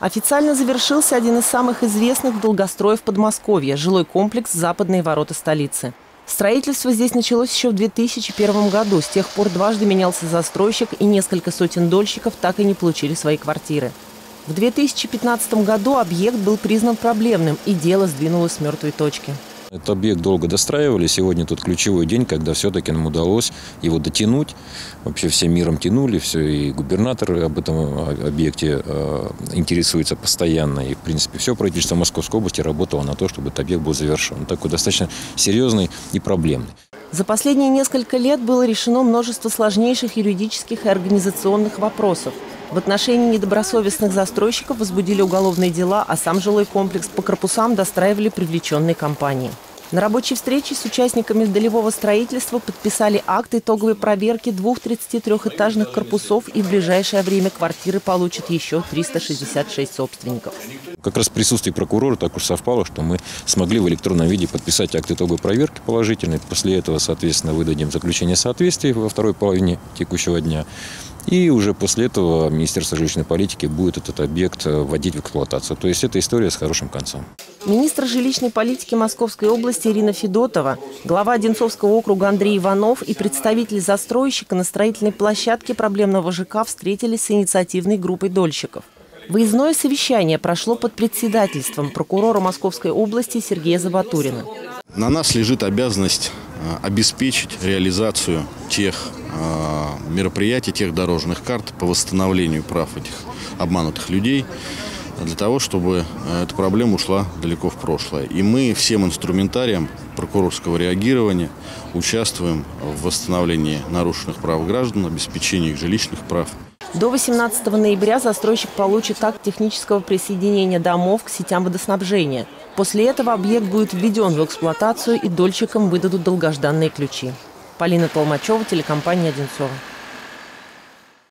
Официально завершился один из самых известных долгостроев Подмосковья – жилой комплекс «Западные ворота столицы». Строительство здесь началось еще в 2001 году. С тех пор дважды менялся застройщик, и несколько сотен дольщиков так и не получили свои квартиры. В 2015 году объект был признан проблемным, и дело сдвинулось с мертвой точки. Этот объект долго достраивали. Сегодня тут ключевой день, когда все-таки нам удалось его дотянуть. Вообще всем миром тянули, все, и губернатор об этом объекте э, интересуется постоянно. И, в принципе, все правительство Московской области работало на то, чтобы этот объект был завершен. Такой достаточно серьезный и проблемный. За последние несколько лет было решено множество сложнейших юридических и организационных вопросов. В отношении недобросовестных застройщиков возбудили уголовные дела, а сам жилой комплекс по корпусам достраивали привлеченные компании. На рабочей встрече с участниками долевого строительства подписали акт итоговой проверки двух 33-этажных корпусов и в ближайшее время квартиры получат еще 366 собственников. Как раз в присутствии прокурора так уж совпало, что мы смогли в электронном виде подписать акт итоговой проверки положительный. После этого, соответственно, выдадим заключение соответствия во второй половине текущего дня. И уже после этого Министерство жилищной политики будет этот объект э, вводить в эксплуатацию. То есть это история с хорошим концом. Министр жилищной политики Московской области Ирина Федотова, глава Одинцовского округа Андрей Иванов и представитель застройщика на строительной площадке проблемного ЖК встретились с инициативной группой дольщиков. Выездное совещание прошло под председательством прокурора Московской области Сергея Забатурина. На нас лежит обязанность э, обеспечить реализацию тех э, мероприятий, тех дорожных карт по восстановлению прав этих обманутых людей, для того, чтобы э, эта проблема ушла далеко в прошлое. И мы всем инструментарием прокурорского реагирования участвуем в восстановлении нарушенных прав граждан, обеспечении их жилищных прав. До 18 ноября застройщик получит акт технического присоединения домов к сетям водоснабжения. После этого объект будет введен в эксплуатацию и дольщикам выдадут долгожданные ключи. Полина Толмачева, телекомпания «Одинцова».